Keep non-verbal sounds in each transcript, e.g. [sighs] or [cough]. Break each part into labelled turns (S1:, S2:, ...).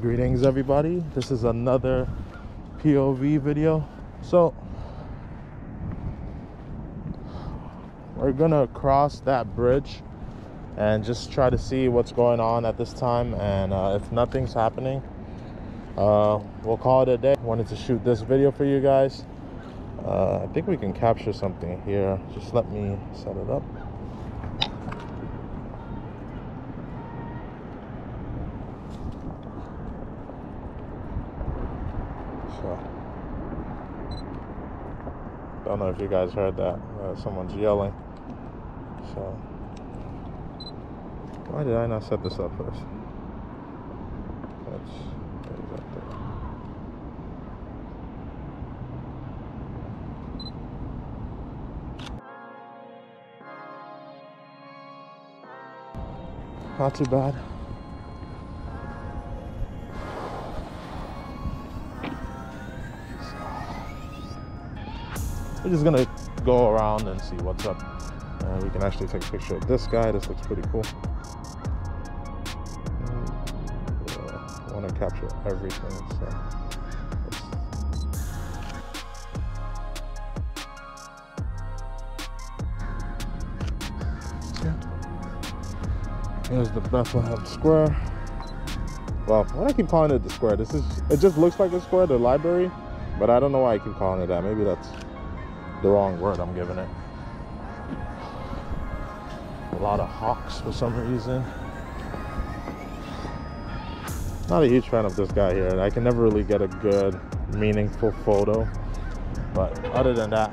S1: Greetings everybody. This is another POV video. So we're gonna cross that bridge and just try to see what's going on at this time. And uh, if nothing's happening uh, we'll call it a day. Wanted to shoot this video for you guys. Uh, I think we can capture something here. Just let me set it up so don't know if you guys heard that uh, someone's yelling so why did I not set this up first That's that. Not too bad. We're just gonna go around and see what's up. Uh, we can actually take a picture of this guy. This looks pretty cool. Mm, I want to capture everything. So. Here's the Bethlehem Square. Well, why do I keep calling it the square? This is it just looks like a square, the library, but I don't know why I keep calling it that. Maybe that's the wrong word I'm giving it. A lot of hawks for some reason. Not a huge fan of this guy here. I can never really get a good, meaningful photo. But other than that,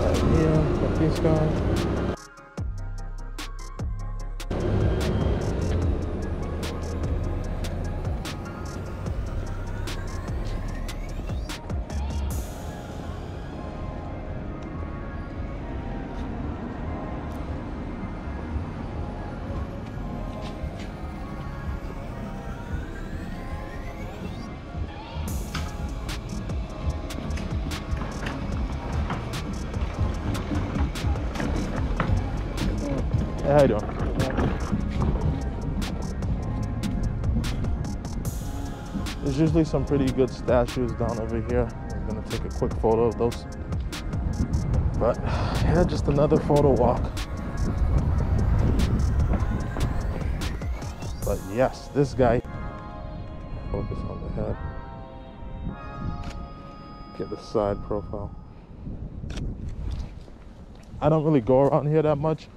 S1: right here, got this. There's usually some pretty good statues down over here. I'm gonna take a quick photo of those. But yeah, just another photo walk. But yes, this guy. Focus on the head. Get the side profile. I don't really go around here that much.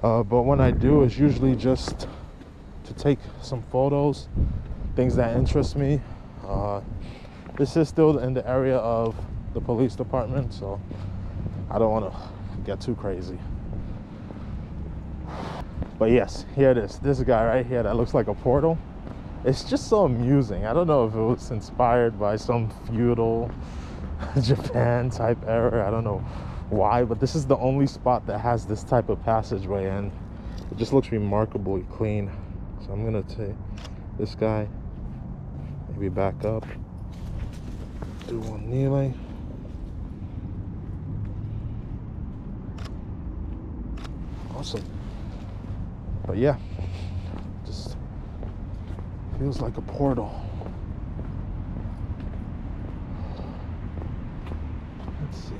S1: Uh, but when I do, it's usually just to take some photos, things that interest me. Uh, this is still in the area of the police department, so I don't want to get too crazy. But yes, here it is. This guy right here that looks like a portal. It's just so amusing. I don't know if it was inspired by some feudal [laughs] Japan type era. I don't know why, but this is the only spot that has this type of passageway and it just looks remarkably clean. So I'm gonna take this guy, maybe back up, do one kneeling. Awesome. But yeah, just feels like a portal. Let's see.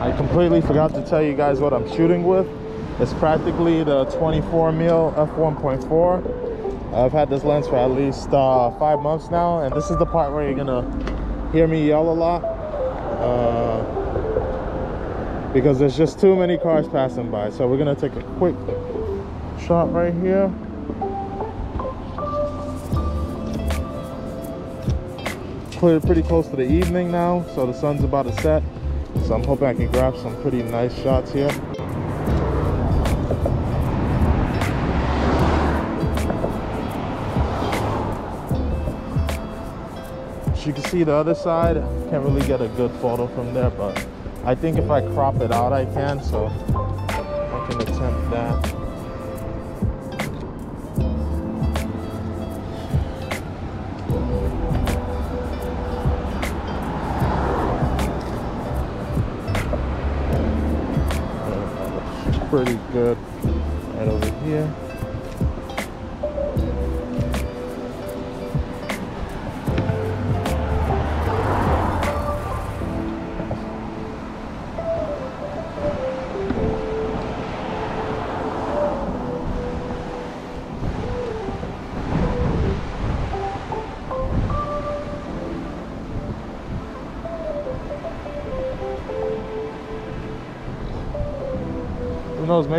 S1: I completely forgot to tell you guys what I'm shooting with. It's practically the 24 mil f1.4. I've had this lens for at least uh, five months now, and this is the part where you're gonna hear me yell a lot. Uh, because there's just too many cars passing by. So we're gonna take a quick shot right here. Clear pretty close to the evening now, so the sun's about to set. So I'm hoping I can grab some pretty nice shots here. As you can see the other side, can't really get a good photo from there, but I think if I crop it out, I can, so I can attempt that. Pretty good right over here.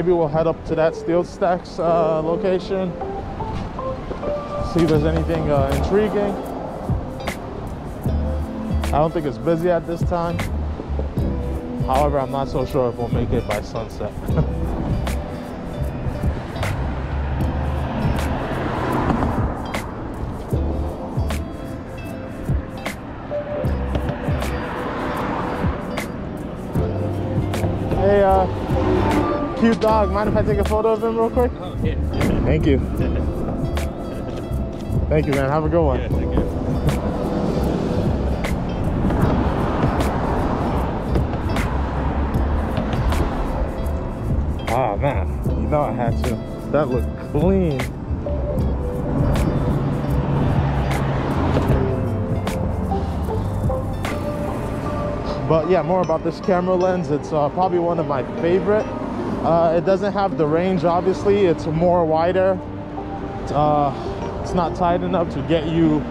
S1: Maybe we'll head up to that Steel Stacks uh, location. See if there's anything uh, intriguing. I don't think it's busy at this time. However, I'm not so sure if we'll make it by sunset. [laughs] hey, uh, cute dog. Mind if I take a photo of him real quick?
S2: Oh, yeah.
S1: Thank you. [laughs] Thank you, man. Have a good one.
S2: Yeah, thank you.
S1: Ah, man. You know I had to. That looked clean. But yeah, more about this camera lens. It's uh, probably one of my favorite. Uh, it doesn't have the range, obviously. It's more wider. Uh, it's not tight enough to get you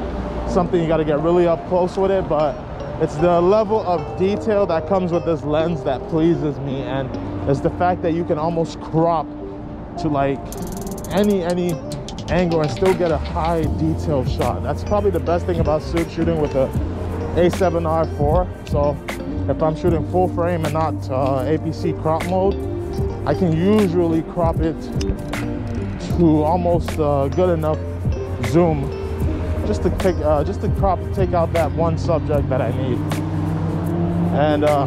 S1: something you got to get really up close with it, but it's the level of detail that comes with this lens that pleases me, and it's the fact that you can almost crop to like any any angle and still get a high detail shot. That's probably the best thing about shooting with a A7R4. So if I'm shooting full frame and not uh, APC crop mode, I can usually crop it to almost uh, good enough zoom just to take uh, just to crop take out that one subject that I need. And uh,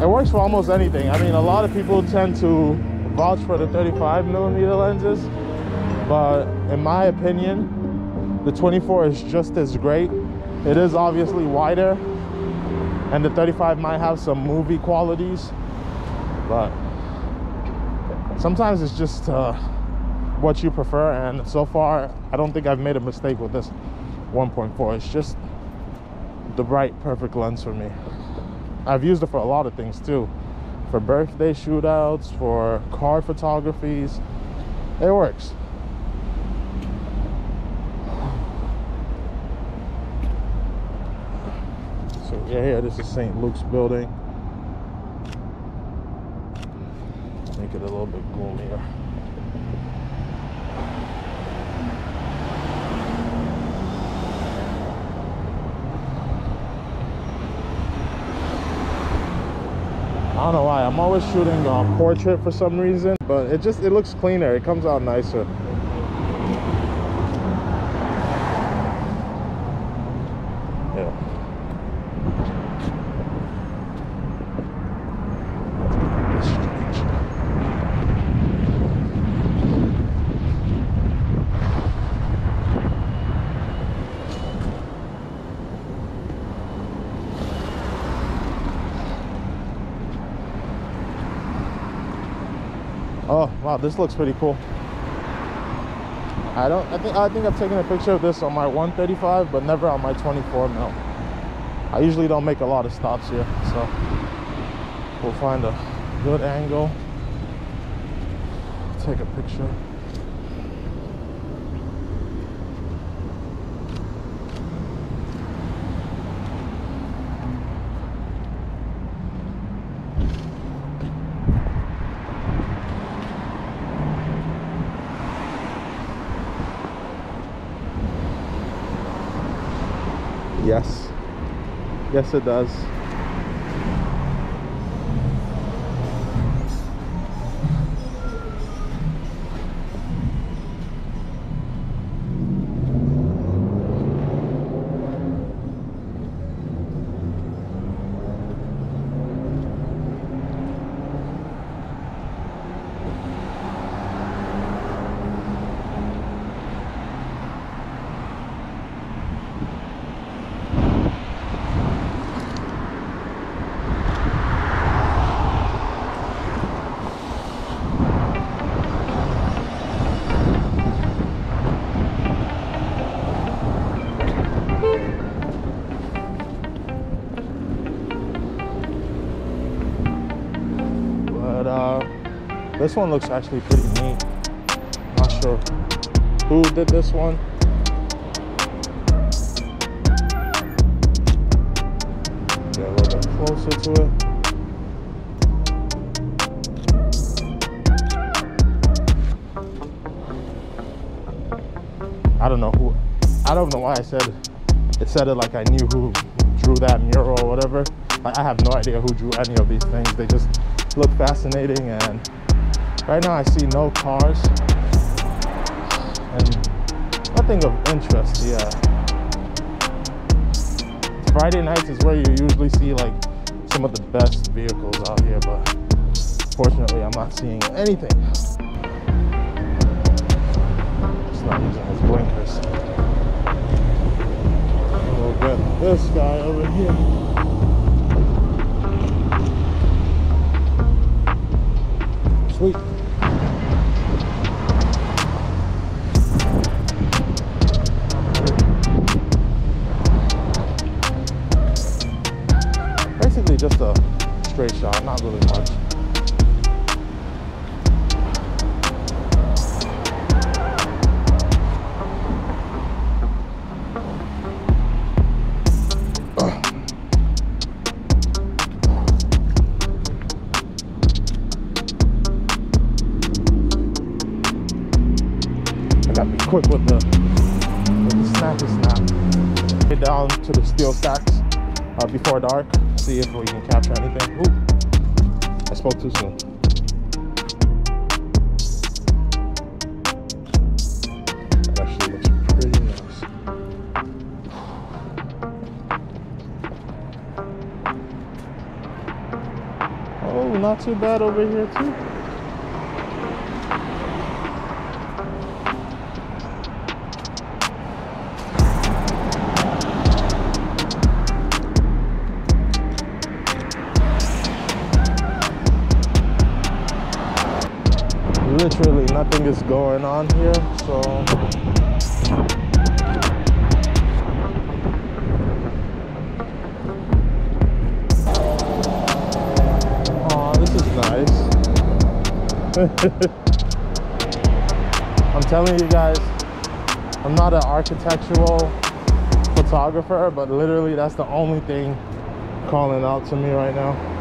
S1: it works for almost anything. I mean, a lot of people tend to vouch for the 35 millimeter lenses, but in my opinion, the 24 is just as great. It is obviously wider, and the 35 might have some movie qualities, but sometimes it's just uh, what you prefer. And so far, I don't think I've made a mistake with this 1.4. It's just the right, perfect lens for me. I've used it for a lot of things too. For birthday shootouts, for car photographies. It works. So yeah, here this is St. Luke's building. It a little bit gloomier. I don't know why. I'm always shooting a portrait for some reason, but it just it looks cleaner. It comes out nicer. Oh wow, this looks pretty cool. I don't. I think I think I've taken a picture of this on my 135, but never on my 24 mil. I usually don't make a lot of stops here, so we'll find a good angle. Take a picture. Yes. Yes, it does. This one looks actually pretty neat. Not sure who did this one. Get a little bit closer to it. I don't know who. I don't know why I said it said it like I knew who drew that mural or whatever. Like I have no idea who drew any of these things. They just look fascinating and right now I see no cars and nothing of interest. Yeah. Friday nights is where you usually see like some of the best vehicles out here, but fortunately I'm not seeing anything. Just not using his blinkers. We'll get this guy over here. Sweet. Just a straight shot, not really much. Quick with the, with the snappy snap. Get down to the steel stacks uh, before dark. See if we can capture anything. Ooh, I spoke too soon. That actually looks pretty nice. Oh, not too bad over here too. Nothing is going on here so. This is nice. [laughs] I'm telling you guys i'm not an architectural photographer but literally that's the only thing calling out to me right now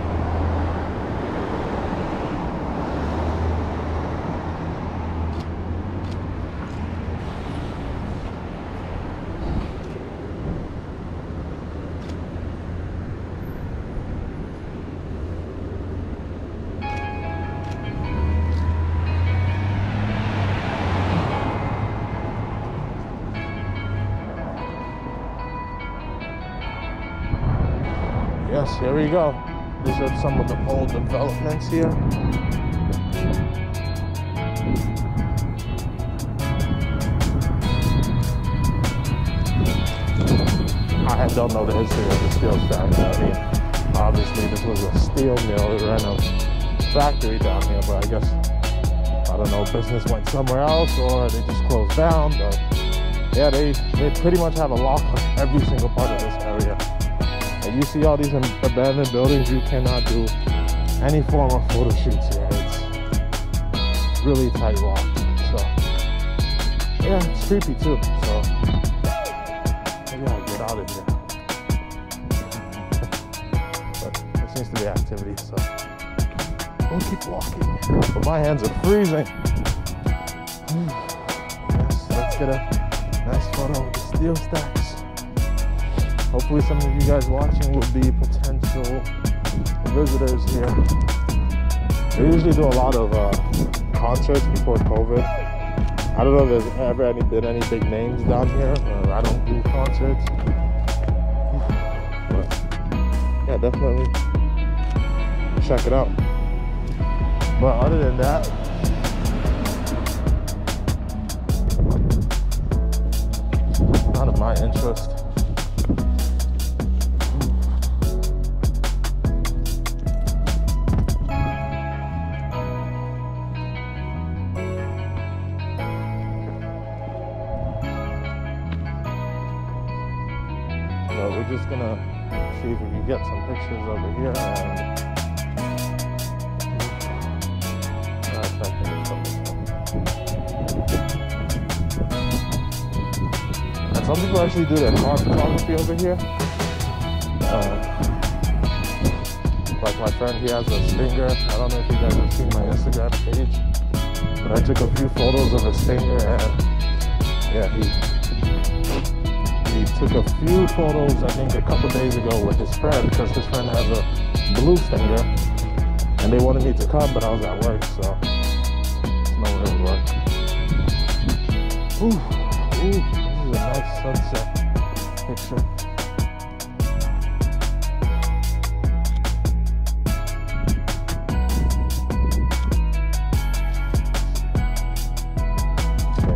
S1: Yes, here we go. These are some of the old developments here. I don't know the history of the steel stack. Obviously this was a steel mill. It ran a factory down here, but I guess, I don't know, business went somewhere else or they just closed down. But yeah, they, they pretty much have a lock on every single part of this you see all these abandoned buildings, you cannot do any form of photo shoots here. It's really tight walk. So yeah, it's creepy too. So maybe I'll get out of here. [laughs] but there seems to be activity, so we'll keep walking. But my hands are freezing. [sighs] yes, let's get a nice photo of the steel stacks. Hopefully some of you guys watching will be potential visitors here. They usually do a lot of uh, concerts before COVID. I don't know if there's ever any, been any big names down here. I don't do concerts. But yeah, definitely check it out. But other than that, not of my interest. Get some pictures over here and some people actually do their car photography over here. Uh, like my friend, he has a Stinger. I don't know if you guys have seen my Instagram page, but I took a few photos of a Stinger and yeah, he took a few photos, I think, a couple days ago with his friend because his friend has a blue Stinger, and they wanted me to come, but I was at work, so it's no way it would work. Ooh, ooh, this is a nice sunset picture.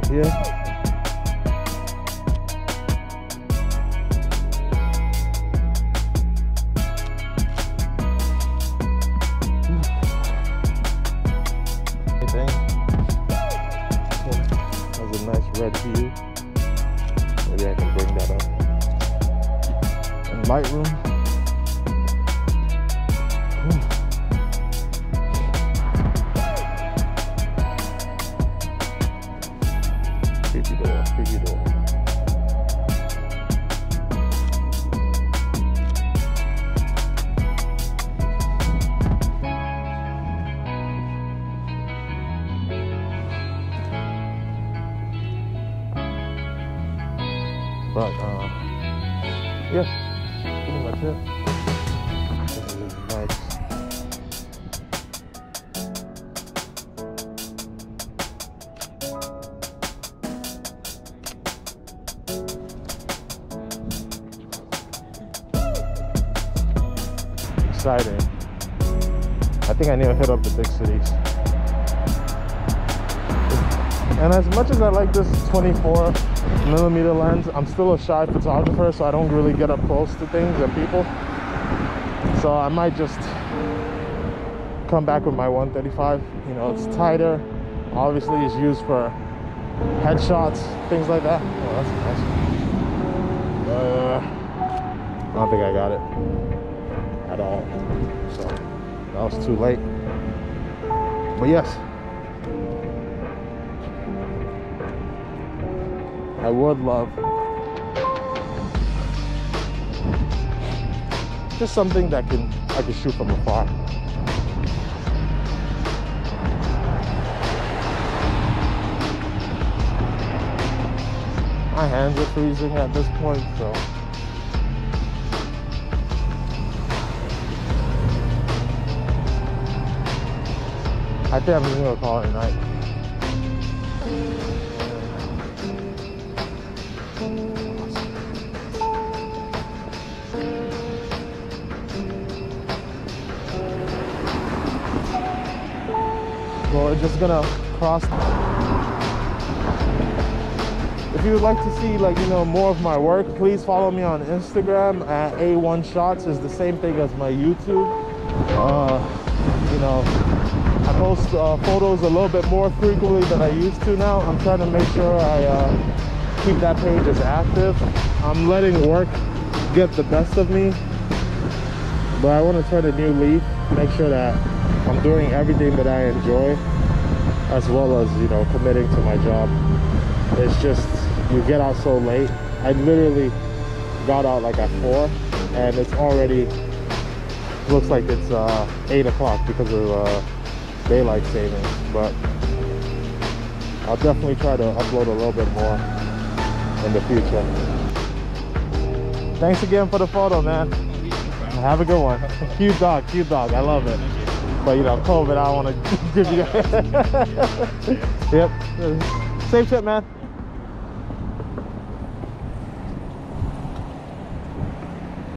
S1: Right Exciting. I think I need to hit up the big cities. And as much as I like this 24 millimeter lens, I'm still a shy photographer, so I don't really get up close to things and people. So I might just come back with my 135. You know, it's tighter. Obviously, it's used for headshots, things like that. Oh, that's nice. Uh, I don't think I got it at all. So that was too late. But yes, I would love just something that can I can shoot from afar. My hands are freezing at this point, so I think I'm just gonna call it a night. Well, we're just gonna cross. If you would like to see like you know more of my work, please follow me on Instagram at A1 Shots. is the same thing as my YouTube. Uh, you know, post uh, photos a little bit more frequently than I used to now. I'm trying to make sure I uh, keep that page as active. I'm letting work get the best of me, but I want to turn a new leaf, make sure that I'm doing everything that I enjoy, as well as you know committing to my job. It's just you get out so late. I literally got out like at four, and it's already looks like it's uh, eight o'clock because of uh, daylight savings. But I'll definitely try to upload a little bit more in the future. Thanks again for the photo, man. Have a good one. Cute dog, cute dog. I love it. But you know, COVID, I don't want to [laughs] give you. [laughs] yep. Safe trip, man.